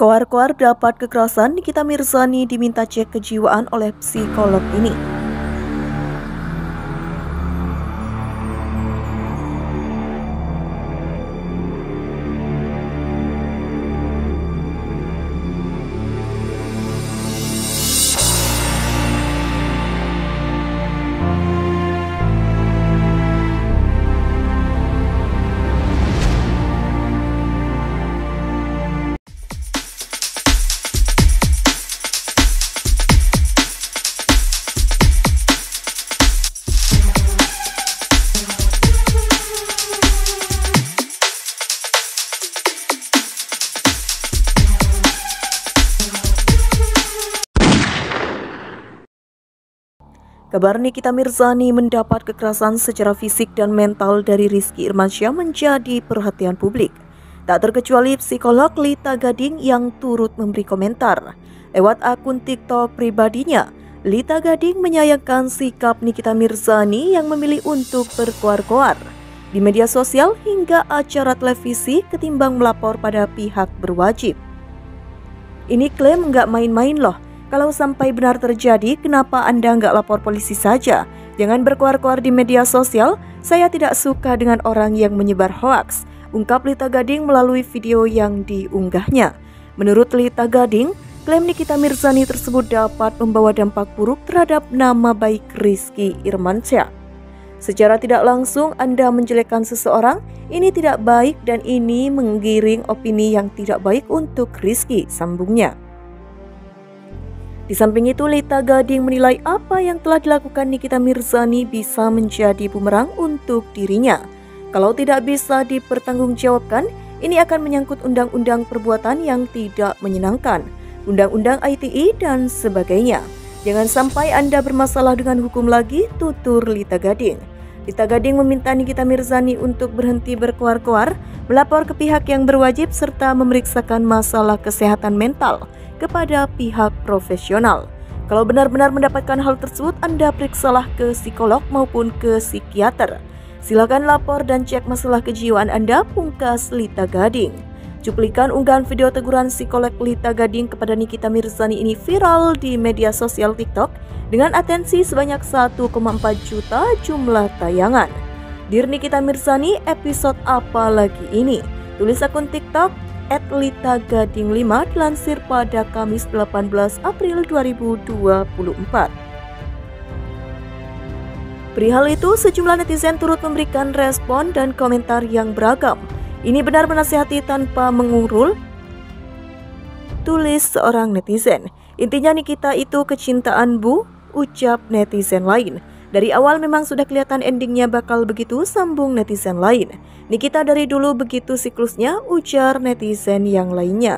Koar-koar dapat kekerasan, Nikita Mirzani diminta cek kejiwaan oleh psikolog ini. Kabar Nikita Mirzani mendapat kekerasan secara fisik dan mental dari Rizky Irmansyah menjadi perhatian publik. Tak terkecuali psikolog Lita Gading yang turut memberi komentar. Lewat akun TikTok pribadinya, Lita Gading menyayangkan sikap Nikita Mirzani yang memilih untuk berkoar-koar di media sosial hingga acara televisi ketimbang melapor pada pihak berwajib. Ini klaim nggak main-main loh, kalau sampai benar terjadi, kenapa Anda nggak lapor polisi saja? Jangan berkuar-kuar di media sosial, saya tidak suka dengan orang yang menyebar hoaks, ungkap Lita Gading melalui video yang diunggahnya. Menurut Lita Gading, klaim Nikita Mirzani tersebut dapat membawa dampak buruk terhadap nama baik Rizky Irmansyah. Secara tidak langsung Anda menjelekkan seseorang, ini tidak baik dan ini menggiring opini yang tidak baik untuk Rizky, sambungnya. Di samping itu, Lita Gading menilai apa yang telah dilakukan Nikita Mirzani bisa menjadi bumerang untuk dirinya. Kalau tidak bisa dipertanggungjawabkan, ini akan menyangkut undang-undang perbuatan yang tidak menyenangkan, undang-undang ITE dan sebagainya. Jangan sampai Anda bermasalah dengan hukum lagi, tutur Lita Gading. Lita Gading meminta Nikita Mirzani untuk berhenti berkuar-kuar, melapor ke pihak yang berwajib serta memeriksakan masalah kesehatan mental kepada pihak profesional. Kalau benar-benar mendapatkan hal tersebut, Anda periksalah ke psikolog maupun ke psikiater. Silakan lapor dan cek masalah kejiwaan Anda, pungkas Lita Gading. Cuplikan unggahan video teguran psikolog Lita Gading kepada Nikita Mirzani ini viral di media sosial TikTok dengan atensi sebanyak 1,4 juta jumlah tayangan. Dir Nikita Mirzani, episode apa lagi ini? Tulis akun TikTok Lita Gading 5 dilansir pada Kamis 18 April 2024. Perihal itu, sejumlah netizen turut memberikan respon dan komentar yang beragam. Ini benar menasihati tanpa mengurul, tulis seorang netizen. Intinya Nikita itu kecintaan bu, ucap netizen lain. Dari awal memang sudah kelihatan endingnya bakal begitu, sambung netizen lain. Nikita dari dulu begitu siklusnya, ujar netizen yang lainnya.